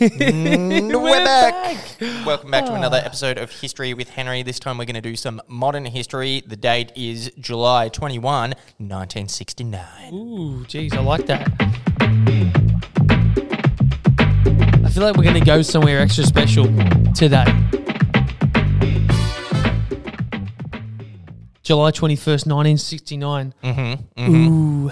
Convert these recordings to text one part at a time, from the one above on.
Mm, we're back. Welcome back to another episode of History with Henry. This time we're going to do some modern history. The date is July 21, 1969. Ooh, geez, I like that. I feel like we're going to go somewhere extra special today. July 21st, 1969. Mm-hmm, Ooh,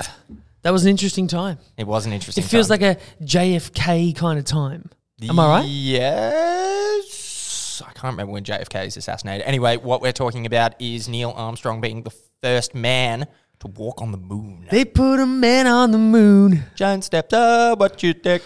that was an interesting time. It was an interesting It feels time. like a JFK kind of time. Am I right? Yes. I can't remember when JFK is assassinated. Anyway, what we're talking about is Neil Armstrong being the first man to walk on the moon. They put a man on the moon. John stepped up, what you think?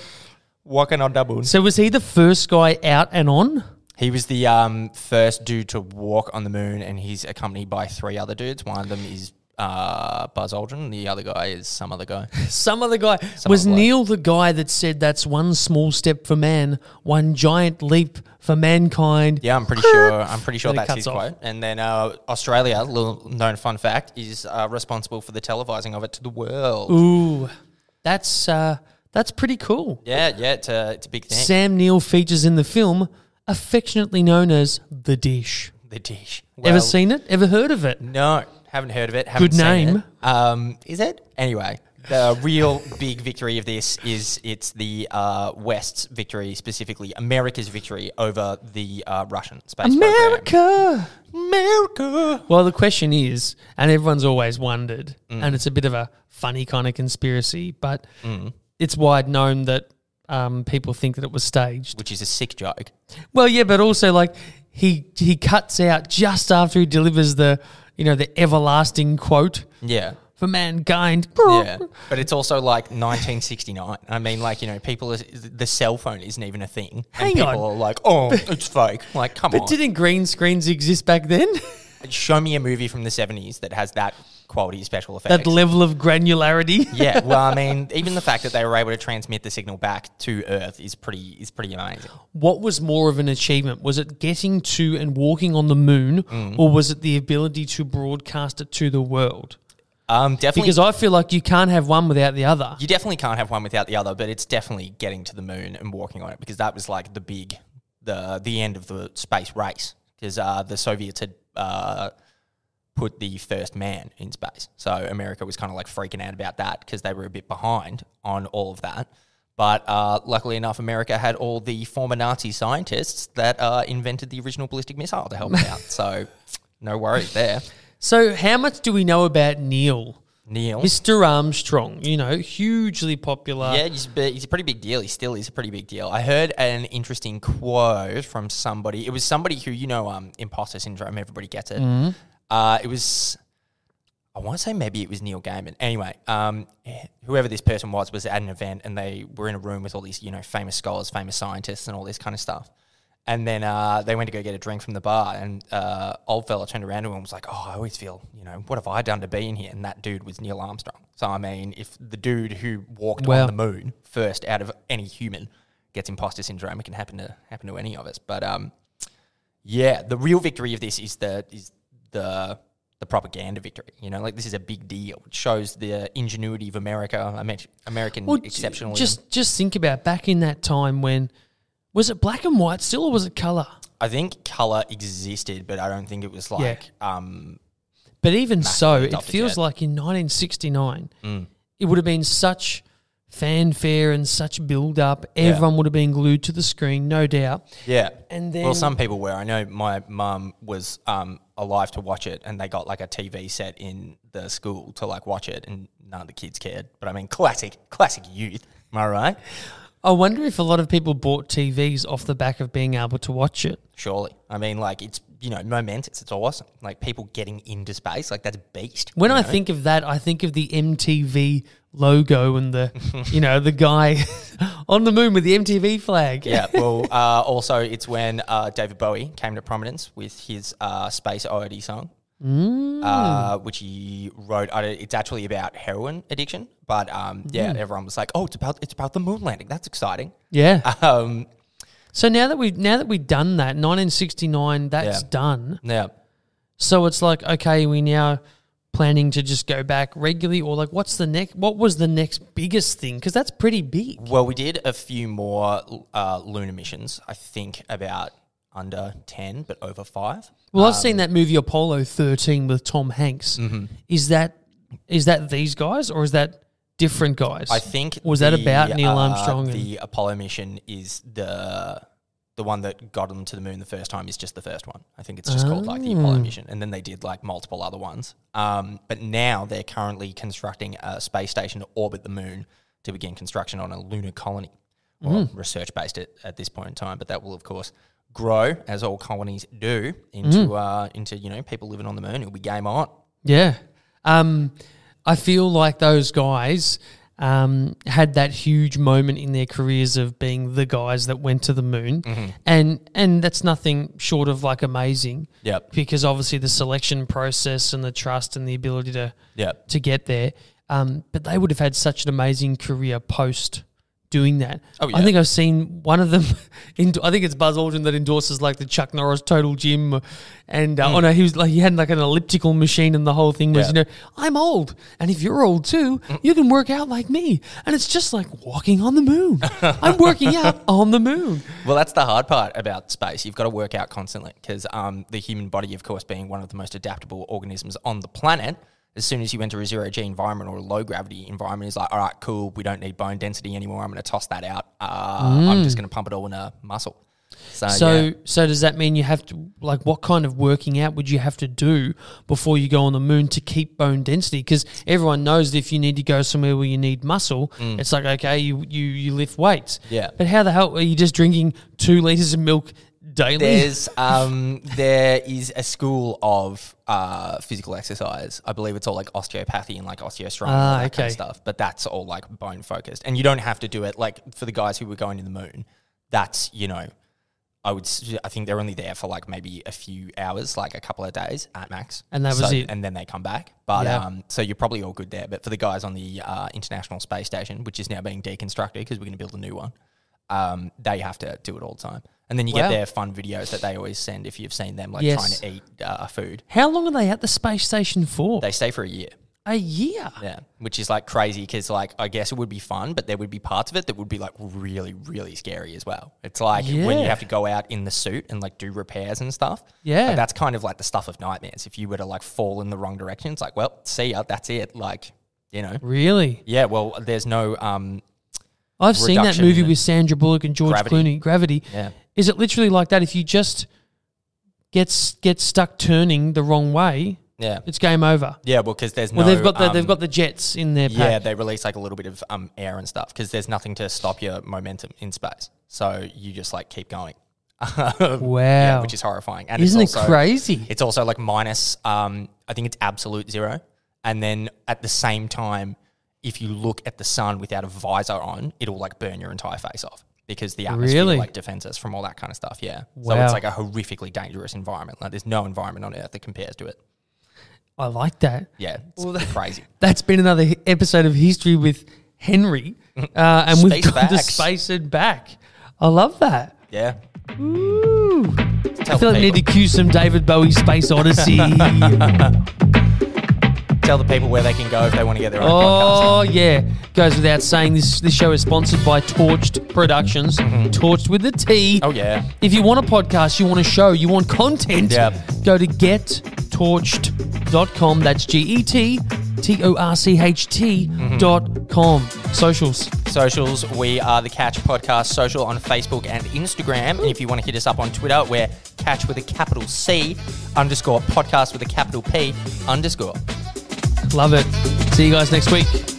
Walking on the moon. So was he the first guy out and on? He was the um, first dude to walk on the moon, and he's accompanied by three other dudes. One of them is uh, Buzz Aldrin. The other guy is some other guy. Some other guy Some was other. Neil the guy that said that's one small step for man, one giant leap for mankind. Yeah, I'm pretty sure. I'm pretty sure that's his off. quote. And then uh, Australia, little known fun fact, is uh, responsible for the televising of it to the world. Ooh, that's uh, that's pretty cool. Yeah, yeah, it's a it's a big thing. Sam Neill features in the film, affectionately known as the Dish. the dish. Ever seen it? Ever heard of it? No, haven't heard of it. Haven't Good seen name. It. Um, is it? Anyway, the real big victory of this is it's the uh, West's victory, specifically America's victory over the uh, Russian space program. America. America. Well, the question is, and everyone's always wondered, Mm. and it's a bit of a funny kind of conspiracy, but Mm. it's wide known that um, people think that it was staged. Which is a sick joke. Well, yeah, but also like he he cuts out just after he delivers the you know the everlasting quote Yeah. for mankind. Yeah, but it's also like 1969. I mean, like you know, people are, the cell phone isn't even a thing. Hang and people on. are like, oh, it's fake. Like, come But on. didn't green screens exist back then? Show me a movie from the 70s that has that quality special effects. that level of granularity. yeah, well, I mean, even the fact that they were able to transmit the signal back to Earth is pretty is pretty amazing. What was more of an achievement? Was it getting to and walking on the moon, Mm. or was it the ability to broadcast it to the world? Um, definitely, Because I feel like you can't have one without the other. you definitely can't have one without the other. But it's definitely getting to the moon and walking on it because that was like the big, the the end of the space race because uh, the Soviets had. Uh, put the first man in space. So America was kind of like freaking out about that because they were a bit behind on all of that. But uh, luckily enough, America had all the former Nazi scientists that uh, invented the original ballistic missile to help them out. So no worries there. So, how much do we know about Neil, Neil. Mr. Armstrong? You know, hugely popular. Yeah, he's a, he's a pretty big deal. He still is a pretty big deal. I heard an interesting quote from somebody. It was somebody who, you know, um, imposter syndrome, everybody gets it. Uh, it was, I want to say maybe it was Neil Gaiman. Anyway, um, whoever this person was was at an event and they were in a room with all these, you know, famous scholars, famous scientists, and all this kind of stuff. And then uh, they went to go get a drink from the bar, and uh, old fella turned around to him and was like, "Oh, I always feel, you know, what have I done to be in here?" And that dude was Neil Armstrong. So I mean, if the dude who walked Wow. on the moon first out of any human gets imposter syndrome, it can happen to happen to any of us. But um, yeah, the real victory of this is the is the the propaganda victory. You know, like this is a big deal. It shows the ingenuity of America, Amer- American Well, exceptionalism. Just, just think about back in that time when was it black and white still, or was it color? I think color existed, but I don't think it was like um But even so, it feels yet. like in 1969, Mm. it would have been such fanfare and such build up. Everyone would have been glued to the screen, no doubt. yeah. And then well, some people were. I know my mum was um alive to watch it, and they got like a TV set in the school to like watch it, and none of the kids cared. But I mean, classic, classic youth. Am I right? I wonder if a lot of people bought TVs off the back of being able to watch it. Surely. I mean, like it's you know momentous. It's awesome. Like people getting into space, like that's beast. When I know? think of that, I think of the MTV logo and the, you know, the guy on the moon with the MTV flag. Yeah, well, uh, also it's when uh, David Bowie came to prominence with his uh, Space Oddity song, Mm. uh, which he wrote. I it's actually about heroin addiction, but um, yeah, Mm. everyone was like, "Oh, it's about it's about the moon landing. That's exciting." Yeah. Um, So now that we now that we've done that, 1969, that's Yeah. done. yeah, So it's like, okay, we now planning to just go back regularly, or like what's the next? What was the next biggest thing? Because that's pretty big. Well, we did a few more uh, lunar missions. I think about under ten, but over five. Well, I've seen that movie Apollo 13 with Tom Hanks. Mm-hmm. Is that is that these guys or is that different guys? I think was that about Neil uh, Armstrong? and- the Apollo mission is the the one that got them to the moon the first time is just the first one. I think it's just called like the. Apollo mission, and then they did like multiple other ones. Um, but now they're currently constructing a space station to orbit the moon to begin construction on a lunar colony, or Hmm. research based at, at this point in time. But that will of course grow as all colonies do into Hmm. uh, into you know people living on the moon. It'll be game on. Yeah. Um, I feel like those guys um, had that huge moment in their careers of being the guys that went to the moon, Mm-hmm. and and that's nothing short of like amazing. Yep. Because obviously the selection process and the trust and the ability to Yep. to get there, um, but they would have had such an amazing career post doing that. Oh, I think I've seen one of them. In, I think it's Buzz Aldrin that endorses like the Chuck Norris Total Gym, and uh, oh no, he was like he had like an elliptical machine, and the whole thing was. Yeah. you know I'm old, and if you're old too, you can work out like me, and it's just like walking on the moon. I'm working out on the moon. Well, that's the hard part about space. You've got to work out constantly because um, the human body, of course, being one of the most adaptable organisms on the planet, as soon as you enter a zero G environment or a low gravity environment, is like, all right, cool, we don't need bone density anymore. I'm going to toss that out. Uh, I'm just going to pump it all in a muscle. So, So, yeah. so does that mean you have to like what kind of working out would you have to do before you go on the moon to keep bone density? Because everyone knows that if you need to go somewhere where you need muscle, it's like okay, you you you lift weights. Mm. Yeah. But how the hell are you just drinking two liters of milk daily? There's um, there is a school of uh, physical exercise. I believe it's all like osteopathy and like osteostrong and Ah, that kind okay. of stuff. But that's all like bone focused, and you don't have to do it. Like for the guys who were going to the moon, that's you know, I would s- I think they're only there for like maybe a few hours, like a couple of days at max, And that was So- it. And then they come back. But Yeah. um, so you're probably all good there. But for the guys on the uh, International Space Station, which is now being deconstructed because we're going to build a new one um, they have to do it all the time. And then you Wow. get their fun videos that they always send if you've seen them like Yes. trying to eat uh, food. How long are they at the space station for? They stay for a year. a year. Yeah, which is like crazy because like I guess it would be fun, but there would be parts of it that would be like really, really scary as well. It's like when Yeah. you have to go out in the suit and like do repairs and stuff. Yeah. Like, that's kind of like the stuff of nightmares. If you were to like fall in the wrong direction, it's like, well, see ya, that's it. Like, you know. Really? Yeah, well, there's no um I've seen that movie with Sandra Bullock and George Gravity. Clooney, Gravity. yeah. Is it literally like that? If you just get get stuck turning the wrong way, Yeah. it's game over. Yeah, well, because there's Well, no. they've got the they've um, got the jets in their pack. Yeah, they release like a little bit of um, air and stuff because there's nothing to stop your momentum in space. So you just like keep going. Wow. Yeah, which is horrifying. And Isn't it it's also, crazy? It's also like minus. Um, I think it's absolute zero. And then at the same time, if you look at the sun without a visor on, it'll like burn your entire face off because the atmosphere Really? like defends us from all that kind of stuff. Yeah. So it's like a horrifically dangerous environment. Like there's no environment on Earth that compares to it. I like that. Yeah, it's Well, that- crazy. That's been another episode of history with Henry, uh, and we've Space got the space and back. I love that. Yeah. Ooh. Tell I feel like we need to cue some David Bowie Space Odyssey. Tell the people where they can go if they want to get their own Oh yeah, goes without saying. This this show is sponsored by Torcht Productions. Mm-hmm. Torcht with a T. podcast. Oh yeah. If you want a podcast, you want a show, you want content, Yep. go to gettorcht.com. That's G E T T O R C H T mm-hmm. dot com. Socials. Socials, we are the Catch Podcast Social on Facebook and Instagram. And if you want to hit us up on Twitter, we're Catch with a capital C underscore podcast with a capital P underscore. Love it. See you guys next week.